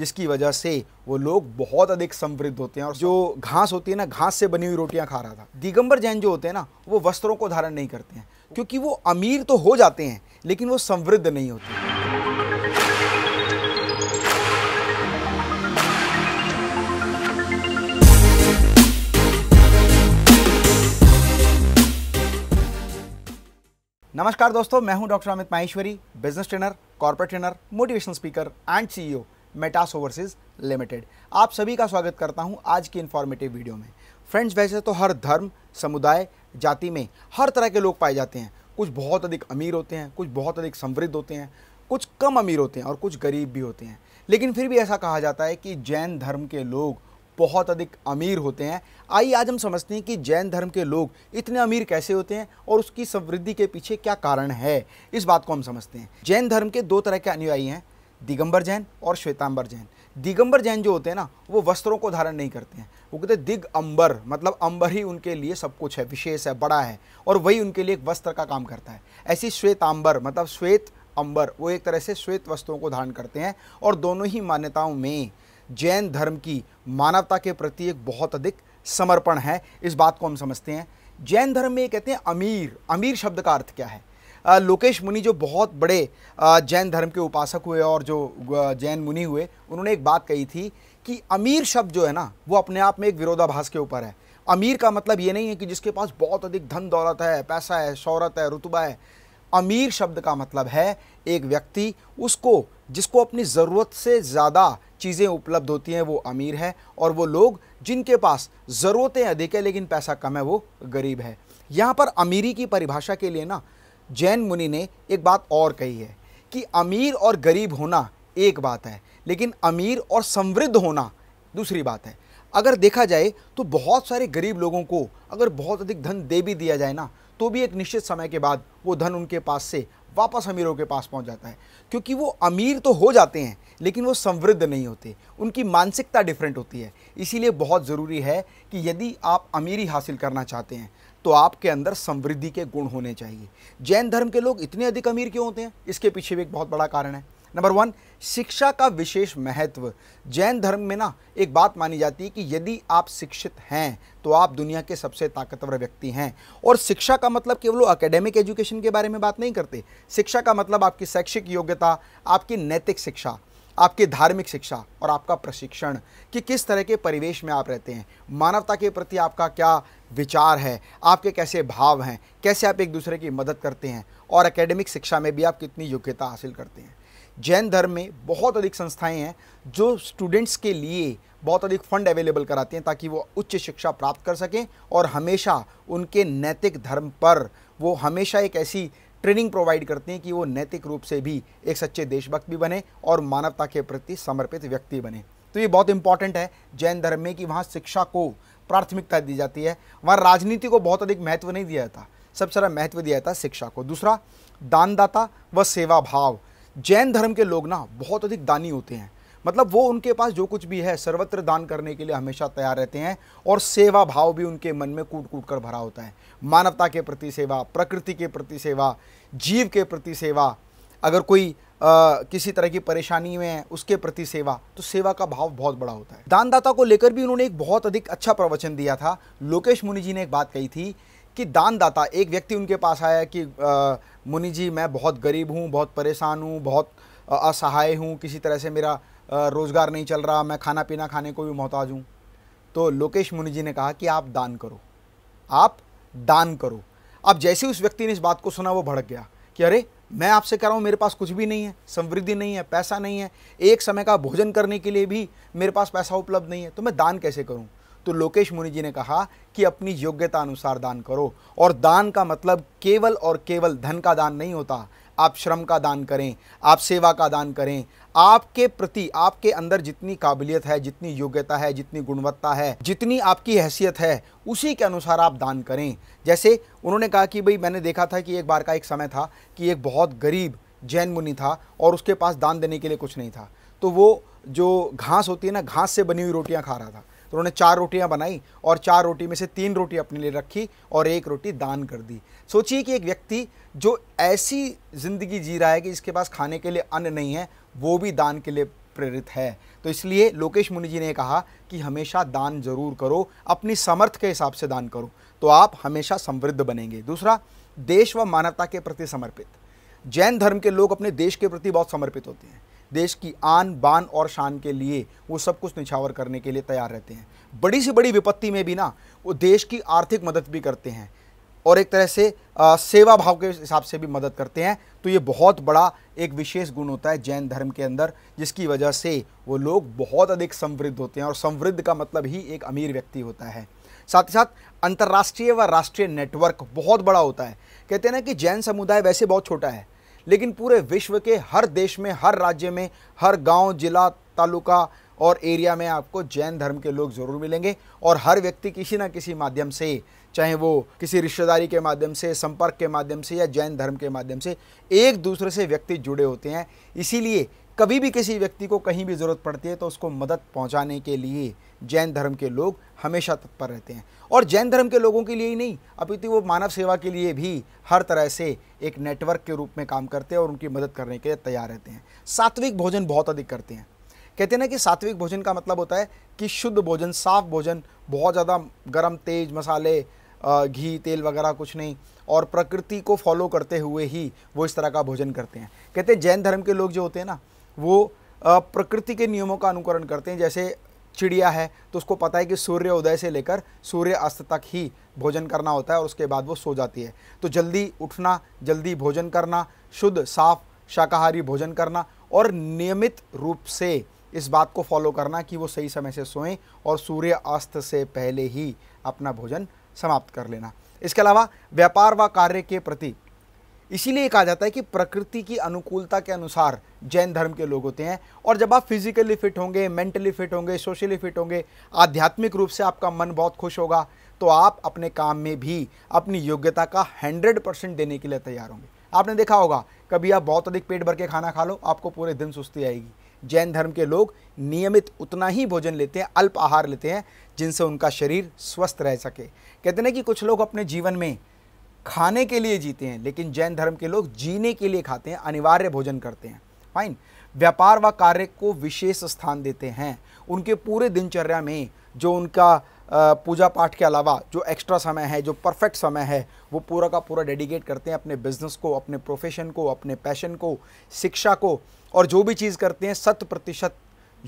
जिसकी वजह से वो लोग बहुत अधिक समृद्ध होते हैं और जो घास होती है ना, घास से बनी हुई रोटियाँ खा रहा था। दिगंबर जैन जो होते हैं ना, वो वस्त्रों को धारण नहीं करते हैं, क्योंकि वो अमीर तो हो जाते हैं, लेकिन वो समृद्ध नहीं होते। नमस्कार दोस्तों, मैं हूँ doctor Amit Maheshwari, business trainer, corporate trainer, motivational speaker and CEO Metas Overseas Limited आप सभी का स्वागत करता हूँ आज की इन्फॉर्मेटिव वीडियो में। फ्रेंड्स वैसे तो हर धर्म, समुदाय, जाति में हर तरह के लोग पाए जाते हैं। कुछ बहुत अधिक अमीर होते हैं, कुछ बहुत अधिक समृद्ध होते हैं, कुछ कम अमीर होते हैं और कुछ गरीब भी होते हैं। लेकिन फिर भी ऐसा कहा जाता है कि जैन धर्म के लोग बहुत अधिक अमीर होते हैं। आइए आज हम समझते हैं कि जैन धर्म के लोग इतने अमीर कैसे होते हैं और उसकी समृद्धि के पीछे क्या कारण है। इस बात को हम समझते हैं। जैन धर्म के दो तरह के अनुयायी हैं। दिगंबर जैन और श्वेतांबर जैन। दिगंबर जैन जो होते हैं ना, वो वस्त्रों को धारण नहीं करते हैं। वो कहते हैं, दिग अंबर मतलब अंबर ही उनके लिए सब कुछ है, विशेष है, बड़ा है, और वही उनके लिए एक वस्त्र का काम करता है। ऐसी श्वेतांबर मतलब श्वेत अंबर, वो एक तरह से श्वेत वस्त्रों को धारण करते हैं, और दोनों ही मान्यताओं में जैन धर्म की मानवता के प्रति एक बहुत अधिक समर्पण है। इस बात को हम समझते हैं। जैन धर्म में ये कहते हैं अमीर। अमीर शब्द का अर्थ क्या है? लोकेश मुनि जो बहुत बड़े जैन धर्म के उपासक हुए और जो जैन मुनि हुए, उन्होंने एक बात कही थी कि अमीर शब्द जो है ना, वो अपने आप में एक विरोधाभास के ऊपर है। अमीर का मतलब ये नहीं है कि जिसके पास बहुत अधिक धन, दौलत है, पैसा है, शौहरत है, रुतबा है। अमीर शब्द का मतलब है एक व्यक्ति, उसको, जिसको अपनी ज़रूरत से ज़्यादा चीज़ें उपलब्ध होती हैं, वो अमीर है और वो लोग जिनके पास ज़रूरतें अधिक है लेकिन पैसा कम है, वो गरीब है। यहाँ पर अमीरी की परिभाषा के लिए ना जैन मुनि ने एक बात और कही है कि अमीर और गरीब होना एक बात है, लेकिन अमीर और समृद्ध होना दूसरी बात है। अगर देखा जाए तो बहुत सारे गरीब लोगों को अगर बहुत अधिक धन दे भी दिया जाए ना तो भी एक निश्चित समय के बाद वो धन उनके पास से वापस अमीरों के पास पहुँच जाता है। क्योंकि वो अमीर तो हो जाते हैं, लेकिन वो समृद्ध नहीं होते। उनकी मानसिकता डिफरेंट होती है। इसीलिए बहुत ज़रूरी है कि यदि आप अमीरी हासिल करना चाहते हैं तो आपके अंदर समृद्धि के गुण होने चाहिए। जैन धर्म के लोग इतने अधिक अमीर क्यों होते हैं? इसके पीछे भी एक बहुत बड़ा कारण है। नंबर वन शिक्षा का विशेष महत्व। जैन धर्म में ना एक बात मानी जाती है कि यदि आप शिक्षित हैं तो आप दुनिया के सबसे ताकतवर व्यक्ति हैं। और शिक्षा का मतलब केवल अकेडमिक एजुकेशन के बारे में बात नहीं करते। शिक्षा का मतलब आपकी शैक्षिक योग्यता, आपकी नैतिक शिक्षा, आपकी धार्मिक शिक्षा और आपका प्रशिक्षण कि किस तरह के परिवेश में आप रहते हैं। मानवता के प्रति आपका क्या विचार है, आपके कैसे भाव हैं, कैसे आप एक दूसरे की मदद करते हैं और एकेडमिक शिक्षा में भी आप कितनी योग्यता हासिल करते हैं। जैन धर्म में बहुत अधिक संस्थाएँ हैं जो स्टूडेंट्स के लिए बहुत अधिक फंड अवेलेबल कराती हैं ताकि वो उच्च शिक्षा प्राप्त कर सकें और हमेशा उनके नैतिक धर्म पर वो हमेशा एक ऐसी ट्रेनिंग प्रोवाइड करते हैं कि वो नैतिक रूप से भी एक सच्चे देशभक्त भी बने और मानवता के प्रति समर्पित व्यक्ति बने। तो ये बहुत इंपॉर्टेंट है। जैन धर्म में कि वहाँ शिक्षा को प्राथमिकता दी जाती है। वहाँ राजनीति को बहुत अधिक महत्व नहीं दिया जाता। सबसे ज़्यादा महत्व दिया जाता है शिक्षा को। दूसरा, दानदाता व सेवा भाव जैन धर्म के लोग ना बहुत अधिक दानी होते हैं। मतलब वो उनके पास जो कुछ भी है, सर्वत्र दान करने के लिए हमेशा तैयार रहते हैं और सेवा भाव भी उनके मन में कूट कूट कर भरा होता है। मानवता के प्रति सेवा, प्रकृति के प्रति सेवा, जीव के प्रति सेवा। अगर कोई किसी तरह की परेशानी में उसके प्रति सेवा तो सेवा का भाव बहुत बड़ा होता है। दानदाता को लेकर भी उन्होंने एक बहुत अधिक अच्छा प्रवचन दिया था। लोकेश मुनि जी ने एक बात कही थी कि दानदाता, एक व्यक्ति उनके पास आया कि मुनि जी, मैं बहुत गरीब हूँ, बहुत परेशान हूँ, बहुत असहाय हूँ, किसी तरह से मेरा रोज़गार नहीं चल रहा, मैं खाना पीना खाने को भी मोहताज हूँ। तो लोकेश मुनि जी ने कहा कि आप दान करो। आप दान करो। अब जैसे उस व्यक्ति ने इस बात को सुना, वो भड़क गया। कि अरे, मैं आपसे कह रहा हूँ, मेरे पास कुछ भी नहीं है, समृद्धि नहीं है, पैसा नहीं है, एक समय का भोजन करने के लिए भी मेरे पास पैसा उपलब्ध नहीं है तो मैं दान कैसे करूँ? तो लोकेश मुनि जी ने कहा कि अपनी योग्यता अनुसार दान करो, और दान का मतलब केवल और केवल धन का दान नहीं होता आप श्रम का दान करें, आप सेवा का दान करें। आपके प्रति, आपके अंदर जितनी काबिलियत है, जितनी योग्यता है, जितनी गुणवत्ता है, जितनी आपकी हैसियत है, उसी के अनुसार आप दान करें। जैसे उन्होंने कहा कि भाई, मैंने देखा था कि एक बार का एक समय था कि एक बहुत गरीब जैन मुनि था और उसके पास दान देने के लिए कुछ नहीं था। तो वो जो घास होती है ना, घास से बनी हुई रोटियाँ खा रहा था। तो उन्होंने चार रोटियाँ बनाई और चार रोटी में से तीन रोटी अपने लिए रखी और एक रोटी दान कर दी। सोचिए कि एक व्यक्ति जो ऐसी ज़िंदगी जी रहा है कि जिसके पास खाने के लिए अन्न नहीं है, वो भी दान के लिए प्रेरित है। तो इसलिए लोकेश मुनि जी ने कहा कि हमेशा दान ज़रूर करो, अपनी समर्थ के हिसाब से दान करो तो आप हमेशा समृद्ध बनेंगे। दूसरा, देश व मानवता के प्रति समर्पित। जैन धर्म के लोग अपने देश के प्रति बहुत समर्पित होते हैं। देश की आन बान और शान के लिए वो सब कुछ निछावर करने के लिए तैयार रहते हैं। बड़ी से बड़ी विपत्ति में भी ना वो देश की आर्थिक मदद भी करते हैं और एक तरह से आ, सेवा भाव के हिसाब से भी मदद करते हैं। तो ये बहुत बड़ा एक विशेष गुण होता है जैन धर्म के अंदर जिसकी वजह से वो लोग बहुत अधिक समृद्ध होते हैं और समृद्ध का मतलब ही एक अमीर व्यक्ति होता है। साथ ही साथ अंतर्राष्ट्रीय व राष्ट्रीय नेटवर्क बहुत बड़ा होता है। कहते हैं ना कि जैन समुदाय वैसे बहुत छोटा है लेकिन पूरे विश्व के हर देश में, हर राज्य में, हर गाँव, जिला, तालुका और एरिया में आपको जैन धर्म के लोग ज़रूर मिलेंगे। और हर व्यक्ति किसी ना किसी माध्यम से, चाहे वो किसी रिश्तेदारी के माध्यम से, संपर्क के माध्यम से या जैन धर्म के माध्यम से, एक दूसरे से व्यक्ति जुड़े होते हैं। इसीलिए कभी भी किसी व्यक्ति को कहीं भी ज़रूरत पड़ती है तो उसको मदद पहुँचाने के लिए जैन धर्म के लोग हमेशा तत्पर रहते हैं। और जैन धर्म के लोगों के लिए ही नहीं अपितु वो मानव सेवा के लिए भी हर तरह से एक नेटवर्क के रूप में काम करते हैं और उनकी मदद करने के लिए तैयार रहते हैं। सात्विक भोजन बहुत अधिक करते हैं। कहते हैं ना कि सात्विक भोजन का मतलब होता है कि शुद्ध भोजन, साफ़ भोजन, बहुत ज़्यादा गर्म तेज मसाले घी, तेल वगैरह कुछ नहीं, और प्रकृति को फॉलो करते हुए ही वो इस तरह का भोजन करते हैं। कहते हैं जैन धर्म के लोग जो होते हैं ना वो प्रकृति के नियमों का अनुकरण करते हैं। जैसे चिड़िया है तो उसको पता है कि सूर्य उदय से लेकर सूर्य अस्त तक ही भोजन करना होता है और उसके बाद वो सो जाती है। तो जल्दी उठना, जल्दी भोजन करना, शुद्ध, साफ़, शाकाहारी भोजन करना और नियमित रूप से इस बात को फॉलो करना कि वो सही समय से सोएँ और सूर्य अस्त से पहले ही अपना भोजन समाप्त कर लेना। इसके अलावा, व्यापार व कार्य के प्रति इसीलिए कहा जाता है कि प्रकृति की अनुकूलता के अनुसार जैन धर्म के लोग होते हैं। और जब आप फिजिकली फिट होंगे मेंटली फिट होंगे सोशली फिट होंगे, आध्यात्मिक रूप से आपका मन बहुत खुश होगा तो आप अपने काम में भी अपनी योग्यता का हंड्रेड परसेंट देने के लिए तैयार होंगे। आपने देखा होगा, कभी आप बहुत अधिक पेट भर के खाना खा लो, आपको पूरे दिन सुस्ती आएगी। जैन धर्म के लोग नियमित उतना ही भोजन लेते हैं, अल्प आहार लेते हैं, जिनसे उनका शरीर स्वस्थ रह सके। कहते हैं कि कुछ लोग अपने जीवन में खाने के लिए जीते हैं, लेकिन जैन धर्म के लोग जीने के लिए खाते हैं, अनिवार्य भोजन करते हैं। फाइन व्यापार व कार्य को विशेष स्थान देते हैं। उनके पूरे दिनचर्या में जो उनका पूजा पाठ के अलावा जो एक्स्ट्रा समय है, जो परफेक्ट समय है, वो पूरा का पूरा डेडिकेट करते हैं अपने बिज़नेस को, अपने प्रोफेशन को, अपने पैशन को, शिक्षा को, और जो भी चीज़ करते हैं, शत प्रतिशत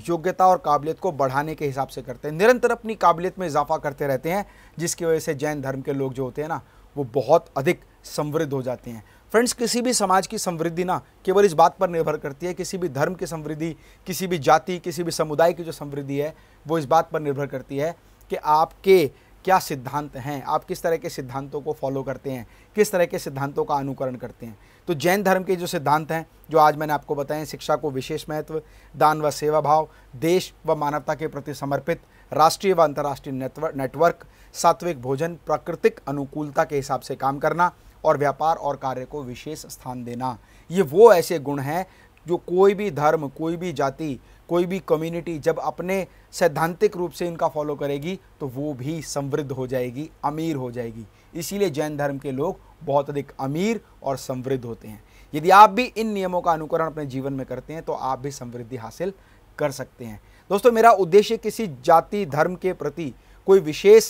योग्यता और काबिलियत को बढ़ाने के हिसाब से करते हैं। निरंतर अपनी काबिलियत में इजाफा करते रहते हैं, जिसकी वजह से जैन धर्म के लोग जो होते हैं ना वो बहुत अधिक समृद्ध हो जाते हैं। फ्रेंड्स किसी भी समाज की समृद्धि ना केवल इस बात पर निर्भर करती है, किसी भी धर्म की समृद्धि, किसी भी जाति, किसी भी समुदाय की जो समृद्धि है, वो इस बात पर निर्भर करती है कि आपके क्या सिद्धांत हैं, आप किस तरह के सिद्धांतों को फॉलो करते हैं, किस तरह के सिद्धांतों का अनुकरण करते हैं। तो जैन धर्म के जो सिद्धांत हैं, जो आज मैंने आपको बताए शिक्षा को विशेष महत्व, दान व सेवा भाव, देश व मानवता के प्रति समर्पित राष्ट्रीय व अंतर्राष्ट्रीय नेटवर्क सात्विक भोजन, प्राकृतिक अनुकूलता के हिसाब से काम करना और व्यापार और कार्य को विशेष स्थान देना। ये वो ऐसे गुण हैं जो कोई भी धर्म, कोई भी जाति, कोई भी कम्युनिटी जब अपने सैद्धांतिक रूप से इनका फॉलो करेगी तो वो भी समृद्ध हो जाएगी, अमीर हो जाएगी। इसीलिए जैन धर्म के लोग बहुत अधिक अमीर और समृद्ध होते हैं। यदि आप भी इन नियमों का अनुकरण अपने जीवन में करते हैं तो आप भी समृद्धि हासिल कर सकते हैं। दोस्तों, मेरा उद्देश्य किसी जाति, धर्म के प्रति कोई विशेष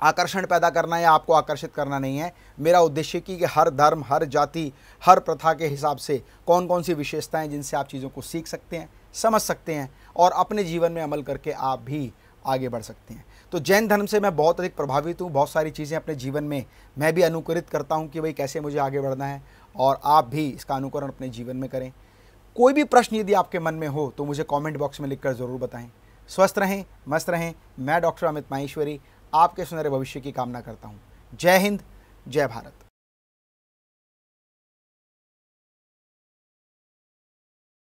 आकर्षण पैदा करना या आपको आकर्षित करना नहीं है। मेरा उद्देश्य कि हर धर्म, हर जाति, हर प्रथा के हिसाब से कौन कौन सी विशेषताएँ जिनसे आप चीज़ों को सीख सकते हैं, समझ सकते हैं और अपने जीवन में अमल करके आप भी आगे बढ़ सकते हैं। तो जैन धर्म से मैं बहुत अधिक प्रभावित हूँ, बहुत सारी चीज़ें अपने जीवन में मैं भी अनुकरित करता हूँ कि भाई कैसे मुझे आगे बढ़ना है और आप भी इसका अनुकरण अपने जीवन में करें। कोई भी प्रश्न यदि आपके मन में हो तो मुझे कमेंट बॉक्स में लिखकर ज़रूर बताएँ। स्वस्थ रहें, मस्त रहें। मैं डॉक्टर अमित माहेश्वरी, आपके सुनहरे भविष्य की कामना करता हूँ। जय हिंद, जय भारत।